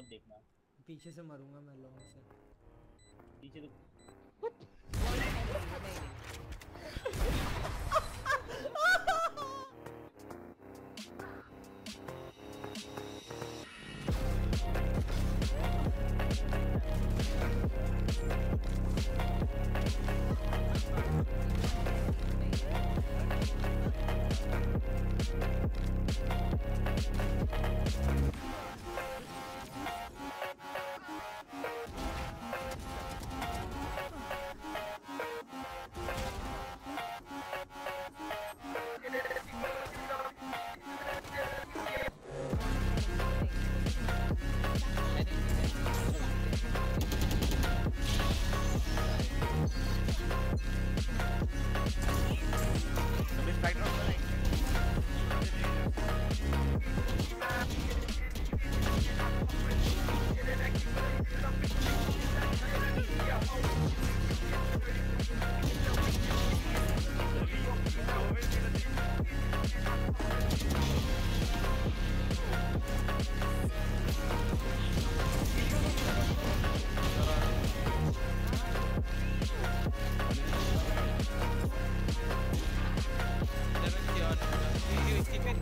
मौत देखना। पीछे से मरूँगा मैं लॉन्ग से। पीछे तो Thank